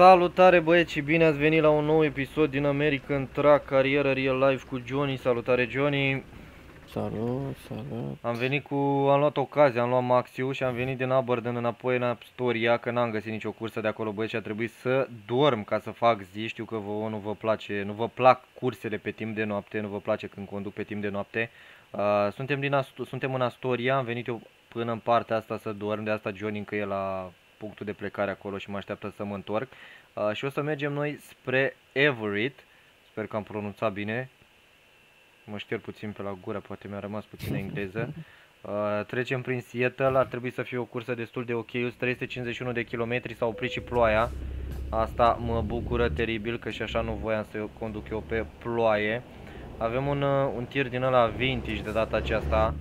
Salutare băieți și bine ați venit la un nou episod din American Truck Carieră Real Life cu Johnny. Salutare Johnny. Salut, salut. Am venit cu, am luat ocazia, am luat Maxiu și am venit din Aberdeen înapoi în Astoria că n-am găsit nicio cursă de acolo băieți și a trebuit să dorm ca să fac zi. Știu că vouă nu vă place, nu vă plac cursele pe timp de noapte, nu vă place când conduc pe timp de noapte. Uh, suntem, din Ast- suntem în Astoria, am venit eu până în partea asta să dorm, de asta Johnny încă e la punctul de plecare acolo și mă așteaptă să mă întorc. Uh, și o să mergem noi spre Everett, sper că am pronunțat bine, mă șterg puțin pe la gură, poate mi-a rămas puțin engleză. Uh, trecem prin Seattle, ar trebui să fie o cursă destul de ok, 351 de kilometri, s-a oprit și ploaia. Asta mă bucură teribil, că și așa nu voiam să conduc eu pe ploaie. Avem un, uh, un tir din ăla vintage de data aceasta,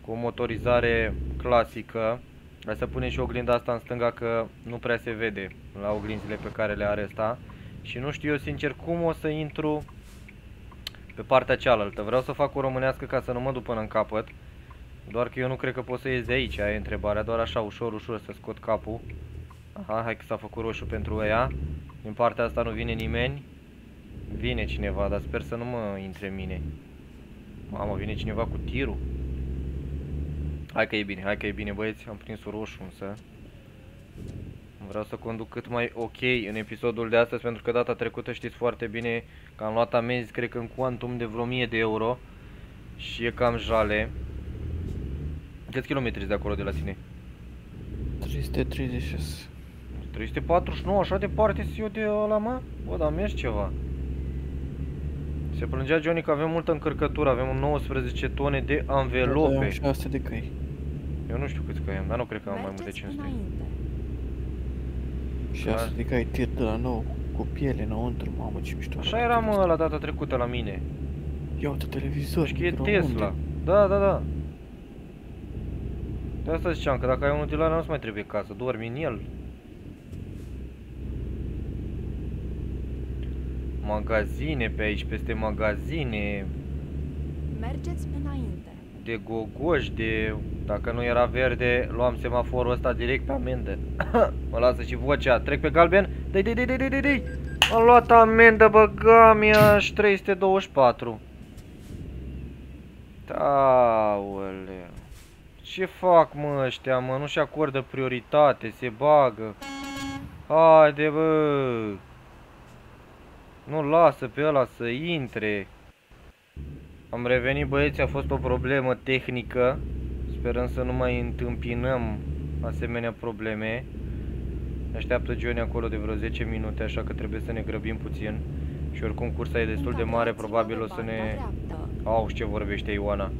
cu o motorizare clasică. Hai să punem și oglinda asta în stânga că nu prea se vede la oglinzile pe care le are asta. Și nu știu eu sincer cum o să intru pe partea cealaltă. Vreau să fac o românească ca să nu mă duc până în capăt. Doar că eu nu cred că pot să ies de aici, aia e întrebarea, doar așa ușor, ușor să scot capul. Aha, hai că s-a făcut roșu pentru ea. Din partea asta nu vine nimeni. Vine cineva, dar sper să nu mă intre în mine. Mamă, vine cineva cu tirul. Hai că e bine, hai că e bine băieți, am prins roșu însă. Vreau să conduc cât mai ok în episodul de astăzi pentru că data trecută știți foarte bine că am luat amenzi, cred că în quantum de vreo 1000 de euro și e cam jale. Câți kilometri de acolo de la tine? 336. 349, așa departe sunt eu de ăla, mă? Bă, dar mergi ceva. Se plângea Johnny că avem multă încărcătură, avem 19 tone de Am anvelope. 600 de căi. Eu nu știu câți căi am, dar nu cred că am mai mult de Mergeți 500. înainte. 600 de căi tir de la nou. Cu piele înăuntru, mamă ce mișto. Așa era mă la data trecută la mine. Ia uite televizor. Știi că e microunde. Tesla. Da, da, da. De asta ziceam că dacă ai unul de la nu-ți mai trebuie casă, dormi în el. Magazine pe aici, peste magazine, Mergeți înainte. De gogoși, de... Dacă nu era verde, luam semaforul ăsta direct pe amendă. mă lasă și vocea, trec pe galben, dai, dai, dai, dai, dai, dai, dai. Am luat amendă, băga mi 324. Aoleu. Ce fac mă ăștia, mă? Nu-și acordă prioritate, se bagă. Haide, bă. Nu lasă pe ăla să intre. Am revenit băieți, a fost o problemă tehnică. Sperăm să nu mai întâmpinăm asemenea probleme. Ne Așteaptă Johnny acolo de vreo 10 minute, așa că trebuie să ne grăbim puțin. Și oricum cursa e destul de mare, Încadrați-vă probabil pe o să banda ne... dreaptă. Au, ce vorbește Ioana.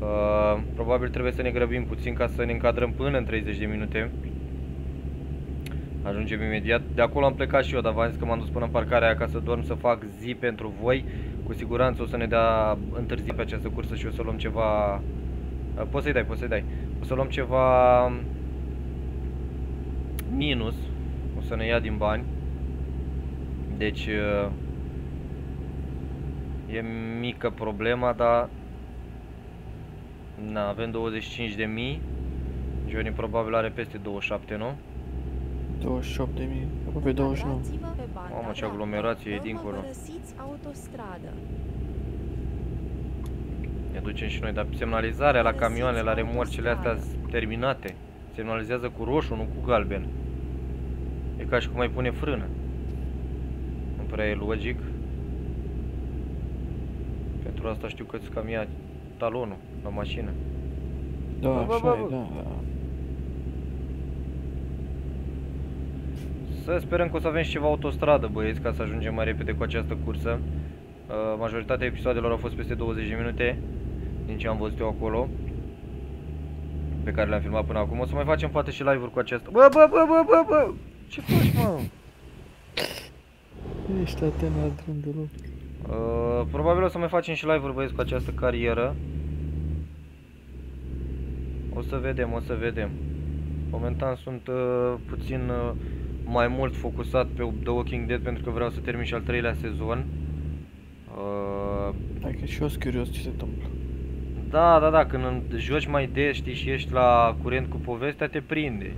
Uh, probabil trebuie să ne grăbim puțin ca să ne încadrăm până în 30 de minute. Ajungem imediat. De acolo am plecat și eu, dar v-am zis că m-am dus până în parcarea aia ca să dorm, să fac zi pentru voi. Cu siguranță o să ne dea întârzi pe această cursă și o să luăm ceva... Uh, poți să-i dai, poți să-i dai. O să luăm ceva... Minus. O să ne ia din bani. Deci... Uh, E mică problema, dar... Na, avem 25 de mii. Johnny probabil are peste 27, nu? 28 de mii. Aproape 29. Încadrați-vă pe banda Mamă, ce dreaptă. aglomerație e Vă dincolo. părăsiți autostradă. Ne ducem și noi, dar semnalizarea la Părăsiți camioane, la remorcele astea autostrada. sunt terminate. Semnalizează cu roșu, nu cu galben. E ca și cum ai pune frână. Nu prea e logic. Pentru asta știu că îți cam ia talonul la mașină. Da, Bă, bă, așa bă, e, bă. da, da. Să sperăm că o să avem și ceva autostradă, băieți, ca să ajungem mai repede cu această cursă. Uh, majoritatea episoadelor au fost peste 20 de minute, din ce am văzut eu acolo, pe care le-am filmat până acum. O să mai facem poate și live-uri cu această... Bă, bă, bă, bă, bă, bă! Ce faci, mă? Ești atent la drum deloc. Uh, probabil o să mai facem și live-uri, băieți, cu această carieră. O să vedem, o să vedem. Momentan sunt uh, puțin uh, mai mult focusat pe The Walking Dead pentru că vreau să termin și al treilea sezon. Uh, Hai că și eu sunt curios ce se întâmplă. da, da, da, când îmi joci mai des, știi, și ești la curent cu povestea, te prinde.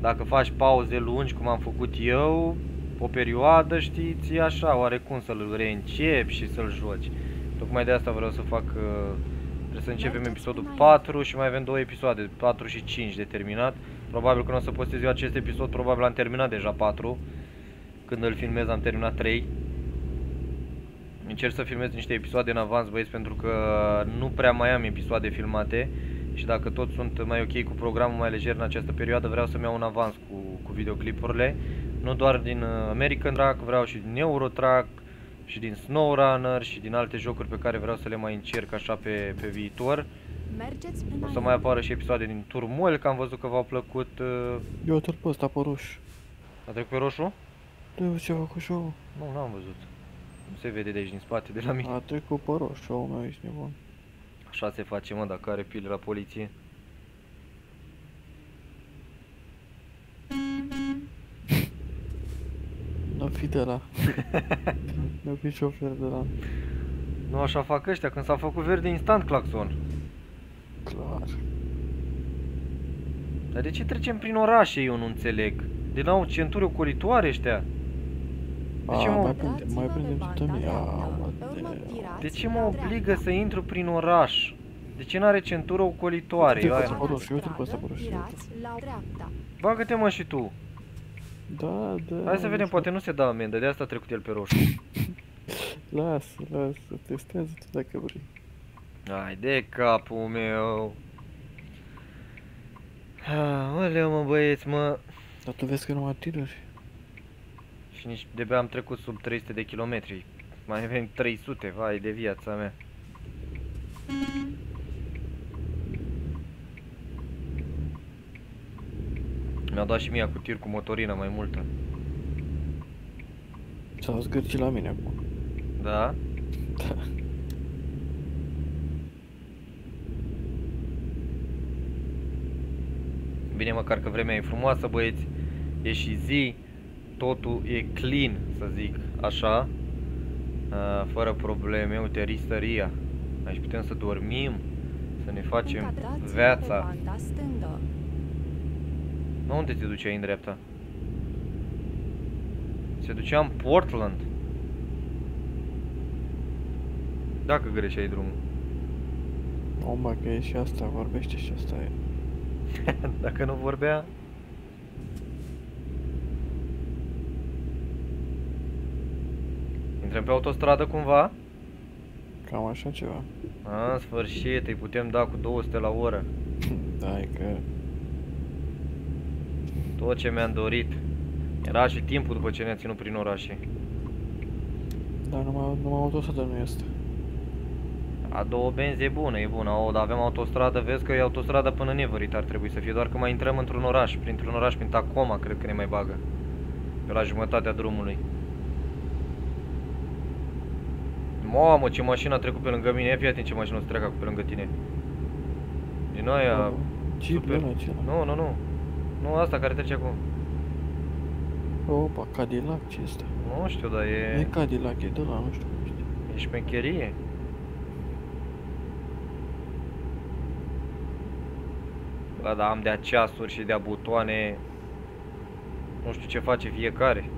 Dacă faci pauze lungi, cum am făcut eu, o perioadă, știi, ți așa, oarecum să-l reîncepi și să-l joci. Tocmai de asta vreau să fac, uh, trebuie să începem Mergeți episodul înainte. 4 și mai avem două episoade, 4 și 5 de terminat. Probabil când o să postez eu acest episod, probabil am terminat deja 4. Când îl filmez am terminat 3. Încerc să filmez niște episoade în avans, băieți, pentru că nu prea mai am episoade filmate și dacă tot sunt mai ok cu programul mai lejer în această perioadă, vreau să-mi iau un avans cu, cu videoclipurile. Nu doar din uh, American Truck, vreau și din Euro Truck și din SnowRunner și din alte jocuri pe care vreau să le mai încerc așa pe, pe viitor. Mergeți O înainte. să mai apară și episoade din Turmoil, că am văzut că v-au plăcut. uh, Eu te-l pe ăsta pe roșu. A trecut pe roșu? Tu ce fac cu show Nu, n-am văzut. Nu se vede de aici din spate, de la mine. A trecut pe roșu, show meu ești nebun. Așa se face, mă, dacă are pile la poliție. Nu fi de la. Nu fi șofer de la. Nu așa fac ăștia, când s-a făcut verde instant claxon. Clar. Dar de ce trecem prin orașe, eu nu înțeleg? De la o centuri ocolitoare ăștia. De ce A, mă- mai prinde, mai Dați-vă prinde pe tută banda mea, dreaptă. mă, Pe urmă de- virați De ce la mă obligă dreapta. să intru prin oraș? De ce n-are centură ocolitoare? Uite, Eu uite, aia... pe roșu, uite pe ăsta Stradă, pe roșu. Virați la dreapta. Bagă-te mă și tu. Da, da. Hai să vedem, lasă. poate nu se dă amendă, de asta a trecut el pe roșu. Lasă, lasă, testează tu dacă vrei. Hai de capul meu. Oleu mă băieți, mă. Dar tu vezi că nu mă tiruri. Și nici de am trecut sub 300 de kilometri. Mai avem 300, vai de viața mea. Mi-a dat și mie cu tir cu motorină mai multă. S-au zgârcit la mine acum. Da? Da. Bine măcar că vremea e frumoasă, băieți. E și zi. Totul e clean, să zic așa. Uh, fără probleme. Uite, ristăria. Aici putem să dormim. Să ne facem Încadrați-vă pe viața. banda stângă. Mă, unde te duceai în dreapta? Se ducea în Portland. Dacă greșeai drumul. O, mă, că e și asta, vorbește și asta e. Dacă nu vorbea... Intrăm pe autostradă cumva? Cam așa ceva. A, în sfârșit, îi putem da cu 200 la oră. Da, e că... Tot ce mi-am dorit. Era și timpul după ce ne-a ținut prin orașe. Dar numai, numai autostradă nu este. A două benzi e bună, e bună. O, dar avem autostradă, vezi că e autostradă până în Everett ar trebui să fie, doar că mai intrăm într-un oraș, printr-un oraș, prin Tacoma, cred că ne mai bagă. Pe la jumătatea drumului. Mamă, ce mașină a trecut pe lângă mine, fii atent ce mașină o să treacă pe lângă tine. Din aia... Jeep super. ăla acela. Nu, nu, nu. Nu asta care trece acum. Opa, Cadillac ce este? Nu știu, dar E e... Cadillac, e de la, nu știu cum știu. E șmecherie. Bă, dar am de ceasuri și de butoane. Nu știu ce face fiecare.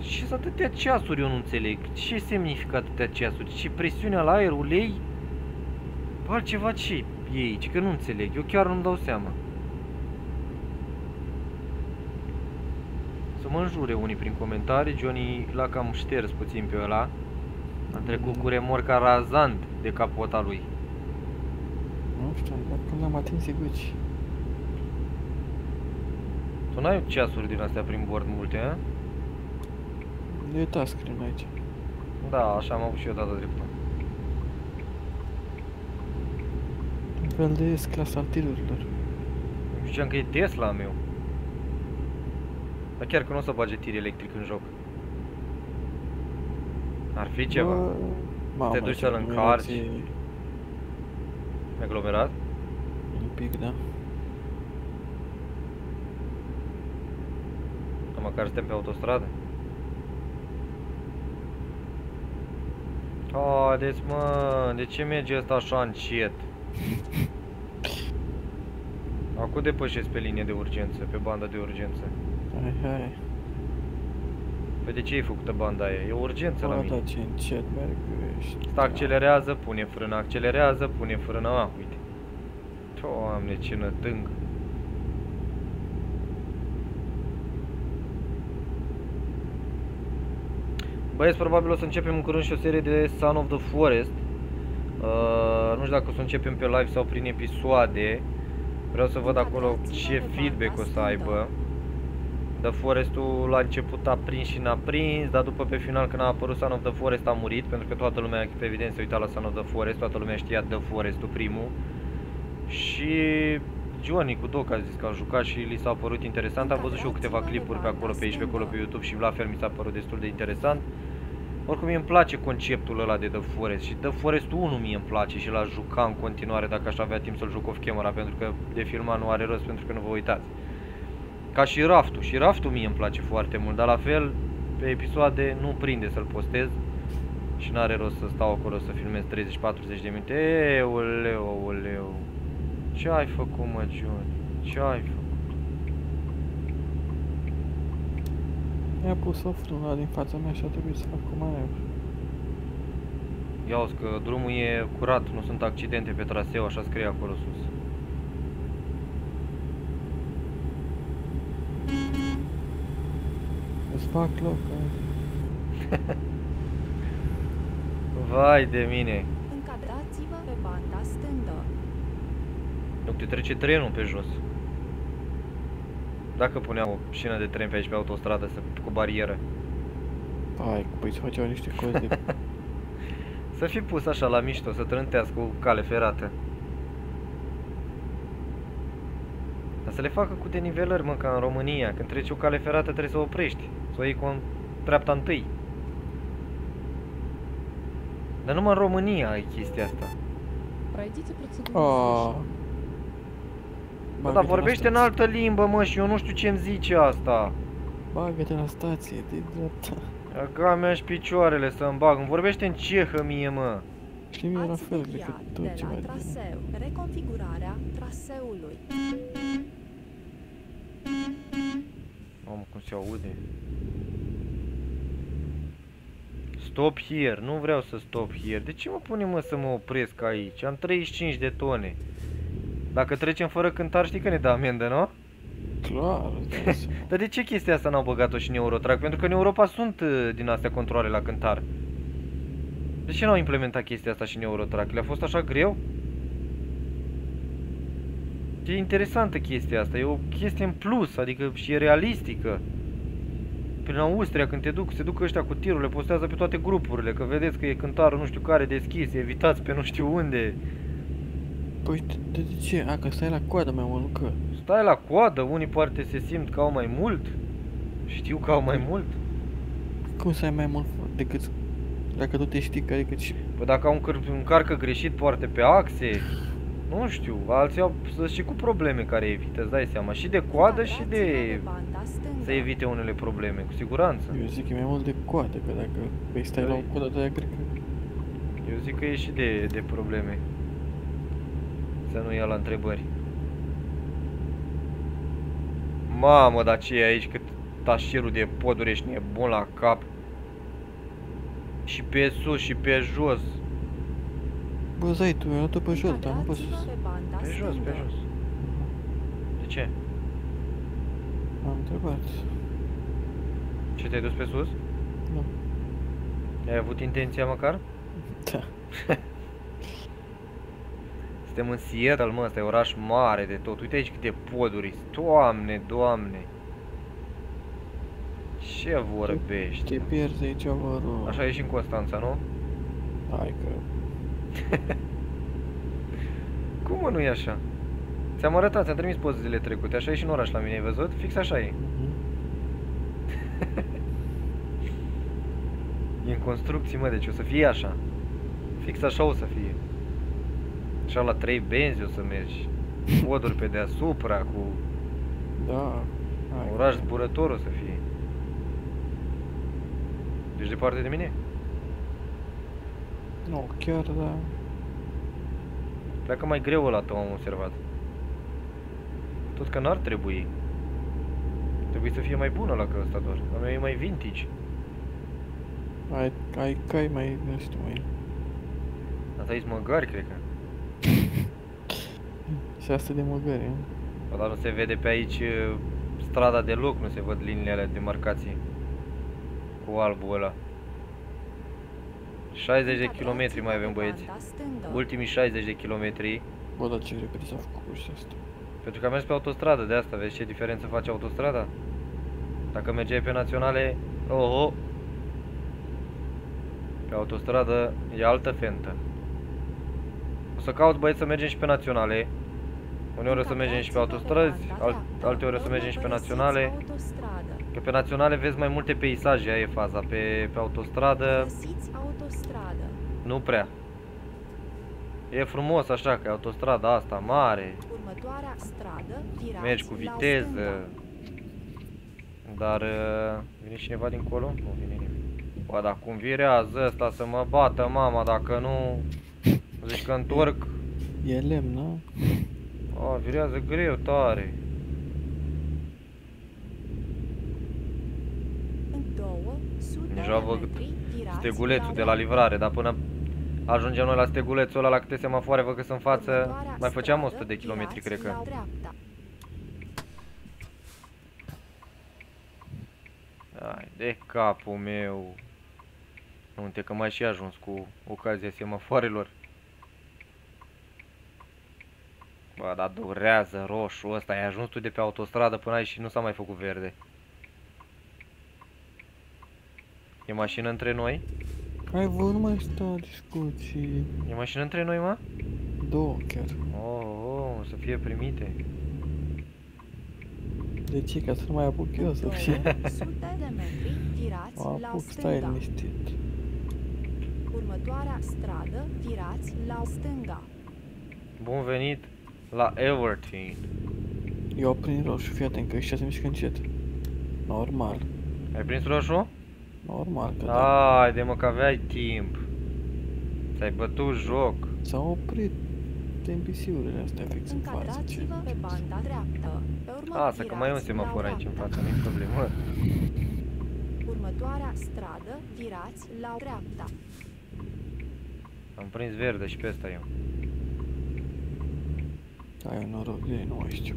Ce sunt atâtea ceasuri, eu nu înțeleg. Ce semnifică atâtea ceasuri? Ce presiunea la aer, ulei? Altceva ce e aici? Că nu înțeleg. Eu chiar nu-mi dau seama. Să mă înjure unii prin comentarii. Johnny l-a cam șters puțin pe ăla. A trecut cu remorca razant de capota lui. Nu știu, dar când am atins e guci. Tu n-ai ceasuri din astea prin bord multe, a? E touchscreen aici. Da, așa am avut și eu data trecută. Un fel de S-class al tirurilor. Nu Ziceam că e Tesla a meu. Dar chiar că nu o să bage tir electric în joc. Ar fi ceva. Bă, mamă, Te duci ce să-l încarci. combinație. Aglomerat. Un pic, da. Dar măcar suntem pe autostradă. Haideți mă, de ce merge asta așa încet? Acum depășesc pe linie de urgență, pe banda de urgență. Hai, hai. Păi de ce ai făcută banda aia? E o urgență la Bă, mine. da, ce încet merg ești. Asta accelerează, pune frână, accelerează, pune frână, a, uite. Doamne, ce nătâng. Băieți, probabil o să începem în curând și o serie de Son of the Forest. Uh, nu știu dacă o să începem pe live sau prin episoade. Vreau să văd acolo ce feedback o să aibă. The Forest-ul la început a prins și n-a prins, dar după pe final când a apărut Son of the Forest a murit, pentru că toată lumea, pe evident, se uita la Son of the Forest, toată lumea știa The Forest-ul primul. Și Johnny cu Doc a zis că a jucat și li s-a părut interesant, am văzut și eu câteva clipuri pe acolo, pe aici, pe acolo, pe YouTube și la fel mi s-a părut destul de interesant. Oricum mie îmi place conceptul ăla de The Forest și The Forest 1 mie îmi place și l-aș juca în continuare dacă aș avea timp să-l joc off camera pentru că de filmat nu are rost pentru că nu vă uitați. Ca și raftul. Și raftul mie îmi place foarte mult, dar la fel pe episoade nu prinde să-l postez și n-are rost să stau acolo să filmez 30-40 de minute. Euleu, euleu. Ce ai făcut, mă, John? Ce ai făcut? Mi-a pus o frână din fața mea și a trebuit să fac cu manevru. Ia uzi că drumul e curat, nu sunt accidente pe traseu, așa scrie acolo sus. Îți fac loc azi. Vai de mine. Încadrați-vă pe banda stângă. Nu te trece trenul pe jos. Dacă puneam o șină de tren pe aici pe autostradă să, cu barieră. Hai, păi se făceau niște cozi de... Să fi pus așa la mișto, să trântească cu cale ferată. Dar să le facă cu denivelări, mă, ca în România. Când treci o cale ferată trebuie să o oprești Să o iei cu o treapta întâi. Dar numai în România ai chestia asta. Пройдите процедуру. Oh. Bă, dar vorbește în altă limbă, mă, și eu nu știu ce-mi zice asta. Bagă-te la stație, de dreapta. Aga mea și picioarele să-mi bag. Îmi vorbește în cehă mie, mă. Și mie la Ați fel deviat decât de tot ce la mai traseu. Reconfigurarea traseului. Mamă, cum se aude. Stop here. Nu vreau să stop here. De ce mă pune, mă, să mă opresc aici? Am 35 de tone. Dacă trecem fără cântar, știi că ne dă amendă, nu? Clar, îți dai seama. Dar de ce chestia asta n-au băgat-o și în Eurotrack? Pentru că în Europa sunt uh, din astea controle la cântar. De ce n-au implementat chestia asta și în Eurotrack? Le-a fost așa greu? E interesantă chestia asta, e o chestie în plus, adică și e realistică. Prin Austria, când te duc, se duc ăștia cu tirurile, postează pe toate grupurile, că vedeți că e cântarul nu știu care deschis, evitați pe nu știu unde. Păi, de, de ce? A, că stai la coadă mai mult, că... Stai la coadă, unii poate se simt că au mai mult. Știu că au mai mult. Cum să ai mai mult decât... Dacă tu te știi că adică și... Păi dacă au încăr- încarcă greșit poate pe axe, nu știu, alții au să și cu probleme care evită, îți dai seama, și de coadă și de Încadrați-vă pe banda stângă. să evite unele probleme, cu siguranță. Eu zic că e mai mult de coadă, că dacă vei stai la o coadă de aia, cred că... Eu zic că e și de, de probleme. Să nu ia la întrebări. Mamă, dar ce e aici cât tașierul de poduri ești nebun la cap. Și pe sus și pe jos. Bă, zai, tu mi-ai luat-o pe jos, dar nu pot Încadrați-vă să... pe banda Pe jos, pe stângă. jos. De ce? Am întrebat. Ce te-ai dus pe sus? Nu. Ai avut intenția măcar? Da. Suntem în Seattle, mă, ăsta e oraș mare de tot. Uite aici câte poduri. Doamne, doamne. Ce vorbești? Te pierzi aici, vă rog. Așa e și în Constanța, nu? Hai că... Cum mă, nu e așa? Ți-am arătat, ți-am trimis poze zile trecute. Așa e și în oraș la mine, ai văzut? Fix așa e. Mhm. E în construcții, mă, deci o să fie așa. Fix așa o să fie. Așa la trei benzi o să mergi. Poduri pe deasupra, cu Da. Hai că- oraș zburător o să fie. Deci departe de mine? Nu, chiar, da. Pleacă mai greu ăla tău, am observat. Tot că n-ar trebui. Trebuie să fie mai bună la că ăsta doar. A meu e mai vintage. Ai, ai cai mai, nu știu, mai... Asta e măgări, cred că. Și asta de măgări, nu? Bă, dar nu se vede pe aici uh, strada deloc, nu se văd liniile alea de marcații. Cu albul ăla. 60 de kilometri mai avem băieți. Banda stângă. Ultimii 60 de kilometri. Bă, dar ce repede s-a făcut și asta. Pentru că am mers pe autostradă, de asta, vezi ce diferență face autostrada? Dacă mergeai pe naționale, oho! Pe autostradă e altă fentă. O să caut băieți să mergem și pe naționale. Uneori o să mergem și pe autostrăzi, alt, alte ori o să mergem și pe naționale. Autostradă. Că pe naționale vezi mai multe peisaje, aia e faza. Pe, pe autostradă Găsiți autostradă. nu prea. E frumos așa, că e autostrada asta mare, Următoarea stradă, virați mergi cu la viteză. stânga. Dar uh, vine cineva dincolo? Nu vine nimeni. Bă, dar cum virează ăsta să mă bată mama, dacă nu... Zici că întorc... E lemn, nu? A, virează greu, tare. În 200 Deja de văd metri, virați Stegulețul de la dreapta. livrare, dar până ajungem noi la stegulețul ăla, la câte semafoare văd că sunt în față, Următoarea mai făceam stradă, 100 de kilometri, virați cred că. la dreapta. Ai, de capul meu. Uite că mai și ajuns cu ocazia semafoarelor. Bă, dar durează roșu ăsta. Ai ajuns tu de pe autostradă până aici și nu s-a mai făcut verde. E mașină între noi? Ai vă nu mai sta discuții. E mașină între noi, mă? Două chiar. Oh, oh, să fie primite. De ce? Ca să nu mai apuc eu să fie. 200 de metri, virați Mă la apuc, stai stânga. liniștit. Următoarea stradă, virați la stânga. Bun venit la Everton. Eu prin roșu, fii atent că ăștia se mișcă încet. Normal. Ai prins roșu? Normal că da. Ai de mă că aveai timp. Ți-ai bătut joc. S-au oprit NPC-urile astea fix în față. Ce? Încadrați-vă pe banda dreaptă. Pe urmă, Asta, că mai e un virați la semafor aici în dreapta. față, nu-i problemă. Următoarea stradă, virați la dreapta. Am prins verde și pe ăsta eu. Ai un noroc de ei, nu mai știu.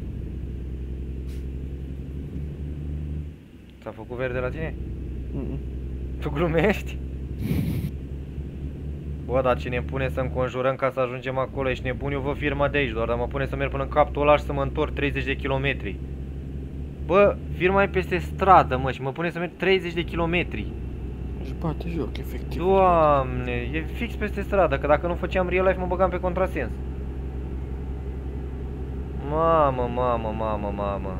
S-a făcut verde la tine? Mm-mm. Tu glumești? Bă, dar ce ne pune să înconjurăm ca să ajungem acolo, ești nebun, eu vă firma de aici doar, dar mă pune să merg până în capul ăla și să mă întorc 30 de kilometri. Bă, firma e peste stradă, mă, și mă pune să merg 30 de kilometri. Își bate joc, efectiv. Doamne, e fix peste stradă, că dacă nu făceam real life mă băgam pe contrasens. Mamă, mamă, mamă, mamă.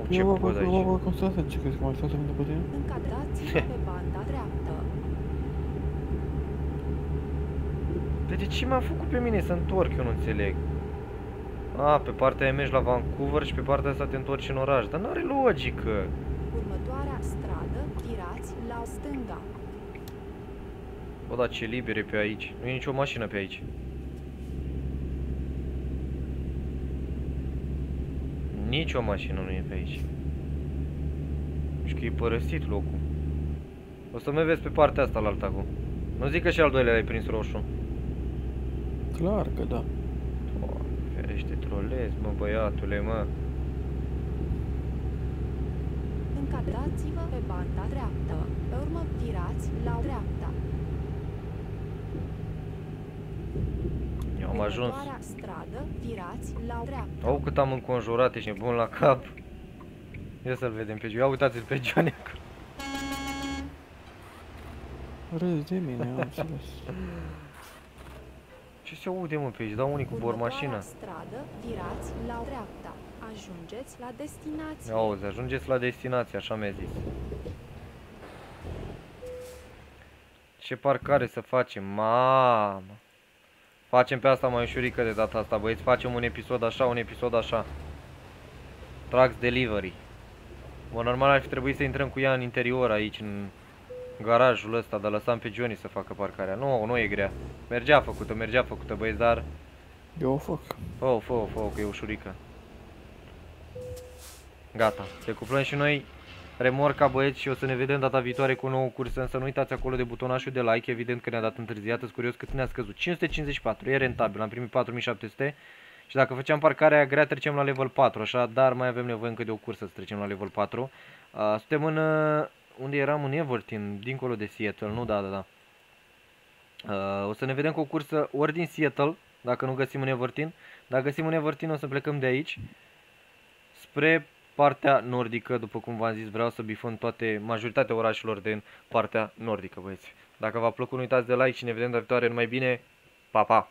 Oh, ce Eu mă pod fac, mă aici. fac cum să asta, ce crezi că mai stau să după tine? Încadrați-vă pe banda dreaptă. Dar de ce m-a făcut pe mine să întorc, eu nu înțeleg. A, pe partea aia mergi la Vancouver și pe partea asta te întorci în oraș, dar n-are logică. Următoarea stradă, virați la stânga. Bă, dar ce liber e pe aici. Nu e nicio mașină pe aici. Nici o mașină nu e pe aici. Și că e părăsit locul. O să mă vezi pe partea asta la alta acum. Nu zic că și al doilea l-ai prins roșu. Clar că da. Doamne, ferește, trolezi, mă, băiatule, mă. Încadrați-vă pe banda dreaptă. Pe urmă, virați la dreapta. Eu am ajuns. Următoarea stradă, virați la dreapta. Au cât am înconjurat, ești nebun la cap. Ia să-l vedem pe Johnny. Ia uitați-l pe Johnny acolo. Râzi de mine, am înțeles. Ce se aude, mă, pe aici? Dau unii cu bor Următoarea mașină. stradă, virați la dreapta. Ajungeți la destinație. Auzi, ajungeți la destinație, așa mi-a zis. Ce parcare să facem? Mamă! Facem pe asta mai ușurică de data asta, băieți. Facem un episod așa, un episod așa. Trucks Delivery. Bă, normal ar fi trebuit să intrăm cu ea în interior aici, în garajul ăsta, dar lăsam pe Johnny să facă parcarea. Nu, nu e grea. Mergea făcută, mergea făcută, băieți, dar... Eu o fac. Fă, fă, fă, că e ușurică. Gata, te cuplăm și noi remorca băieți și o să ne vedem data viitoare cu o nouă cursă, însă nu uitați acolo de butonașul de like, evident că ne-a dat întârziat, sunt curios cât ne-a scăzut. 554, e rentabil, am primit 4700 și dacă făceam parcarea aia grea trecem la level 4, așa, dar mai avem nevoie încă de o cursă să trecem la level 4. Uh, suntem în, uh, unde eram în Everton, dincolo de Seattle, nu, da, da, da. Uh, o să ne vedem cu o cursă ori din Seattle, dacă nu găsim un Everton. Dacă găsim un Everton o să plecăm de aici spre partea nordică, după cum v-am zis, vreau să bifăm toate, majoritatea orașelor din partea nordică, băieți. Dacă v-a plăcut, nu uitați de like și ne vedem data viitoare, numai bine, pa, pa!